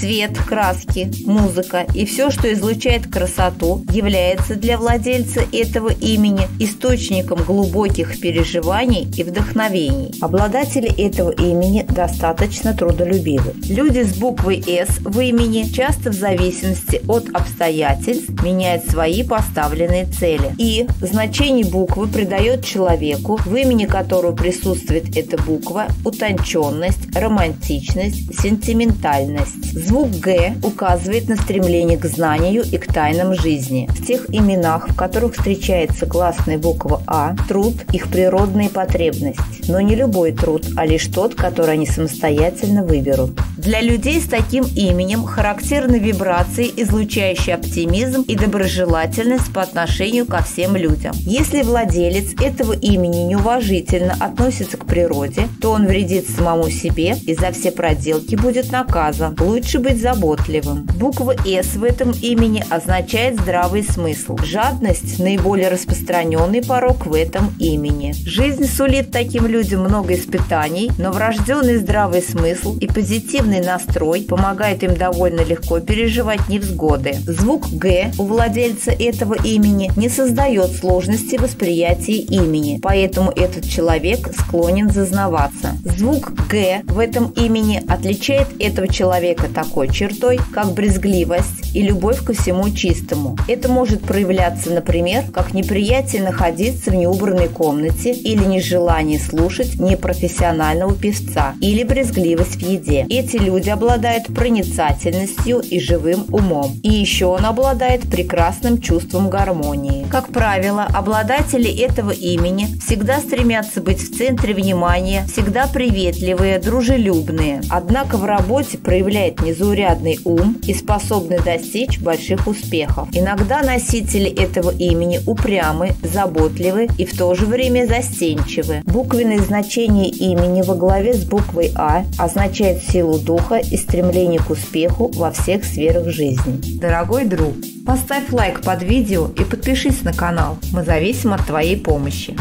Цвет, краски, музыка и все, что излучает красоту, является для владельца этого имени источником глубоких переживаний и вдохновений. Обладатели этого имени достаточно трудолюбивы. Люди с буквой «С» в имени часто в зависимости от обстоятельств меняют свои поставленные цели. И значение буквы придает человеку, в имени которого присутствует эта буква, утонченность, романтичность, сентиментальность. Звук «Г» указывает на стремление к знанию и к тайнам жизни. В тех именах, в которых встречается гласная буква «А», труд – их природная потребность. Но не любой труд, а лишь тот, который они самостоятельно выберут. Для людей с таким именем характерны вибрации, излучающие оптимизм и доброжелательность по отношению ко всем людям. Если владелец этого имени неуважительно относится к природе, то он вредит самому себе и за все проделки будет наказан. Лучше быть заботливым. Буква «С» в этом имени означает здравый смысл. Жадность – наиболее распространенный порог в этом имени. Жизнь сулит таким людям много испытаний, но врожденный здравый смысл и позитивный настрой помогает им довольно легко переживать невзгоды. Звук «Г» у владельца этого имени не создает сложности восприятия имени, поэтому этот человек склонен зазнаваться. Звук «Г» в этом имени отличает этого человека такой чертой, как брезгливость и любовь ко всему чистому. Это может проявляться, например, как неприятие находиться в неубранной комнате или нежелание слушать непрофессионального певца или брезгливость в еде. Эти люди обладают проницательностью и живым умом. И еще он обладает прекрасным чувством гармонии. Как правило, обладатели этого имени всегда стремятся быть в центре внимания, всегда приветливые, дружелюбные. Однако в работе проявляет незаурядный ум и способны достичь больших успехов. Иногда носители этого имени упрямы, заботливы и в то же время застенчивы. Буквенное значение имени во главе с буквой А означает силу духа и стремление к успеху во всех сферах жизни. Дорогой друг, поставь лайк под видео и подпишись на канал. Мы зависим от твоей помощи.